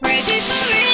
Ready for it,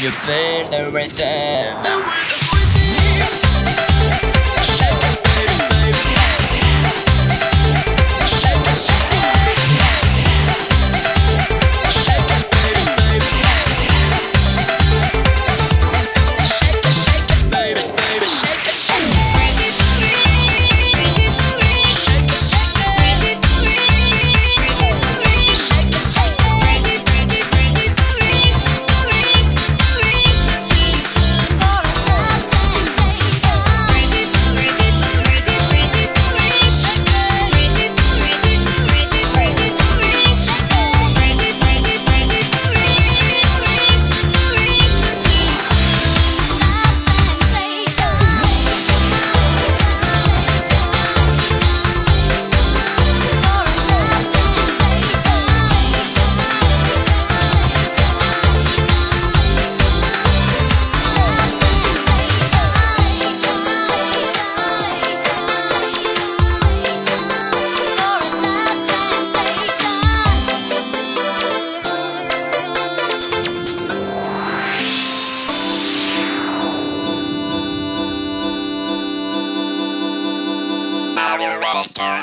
you feel the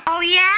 Oh yeah?